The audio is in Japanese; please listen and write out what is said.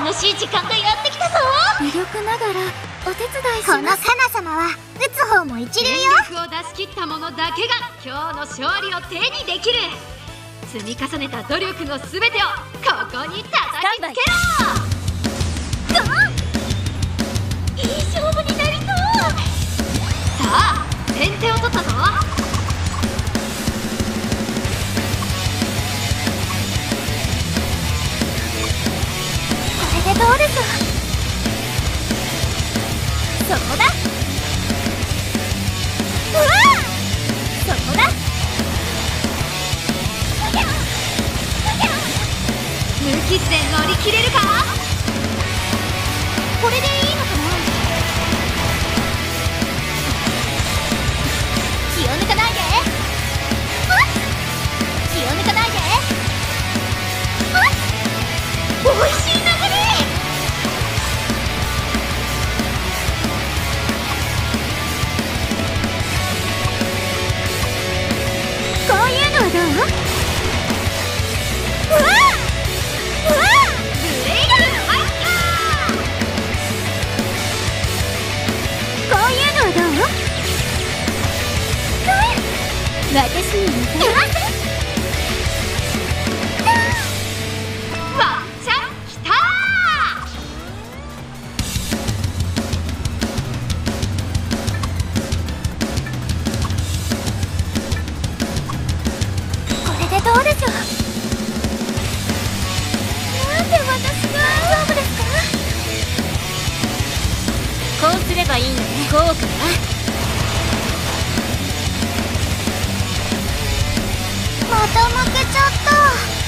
楽しい時間がやってきたぞ。微力ながらお手伝いしこのカナ様は打つ方も一流よ。全力を出し切った者だけが今日の勝利を手にできる積み重ねた努力のすべてをここに叩きつけろいい勝負になりそう。さあ先手を取ったぞそこだ。うわそこだ。無傷で乗り切れるか？これで私に似てますターワンチャンきたこれでどうでしょうなんで私が大丈夫ですか？こうすればいいのねこうかなまけちゃった